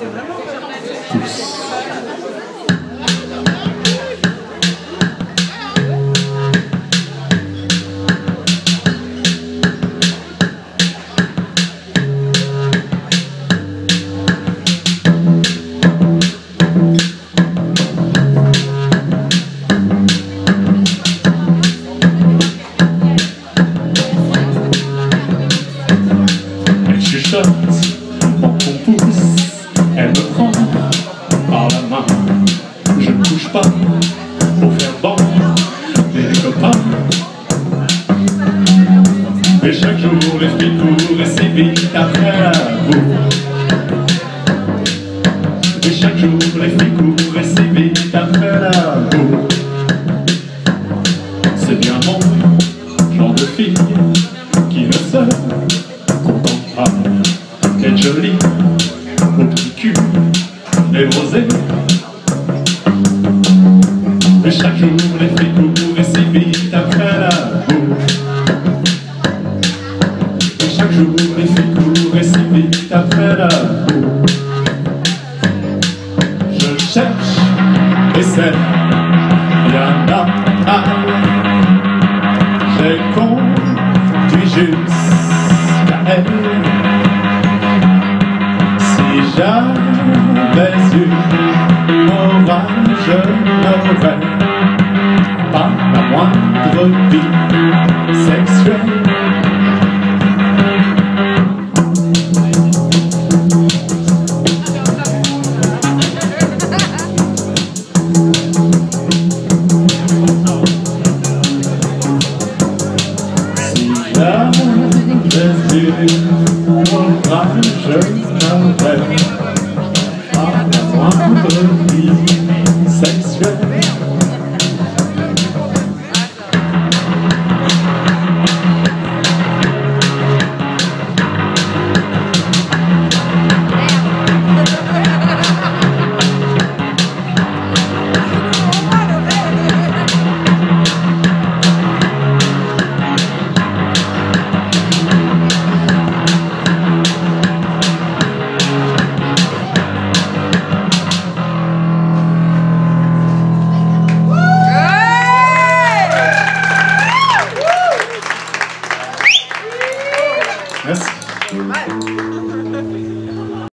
Tous. Elle par la main. Je ne couche pas pour faire bon des copains. Mais chaque jour l'esprit court et c'est vite après boue. Et chaque jour l'esprit court et c'est vite après la boue. C'est bien mon genre de fille qui ne se contente pas jolie au et rosé. Mais chaque jour les filles courent et c'est vite après la boue. Et chaque jour les filles courent et c'est vite après la boue. Je cherche et c'est y'en a pas. J'ai conduit jusqu'à elle. Si j'avais eu je ne regrette pas la moindre vie sexuelle. Je ne regrette Yes.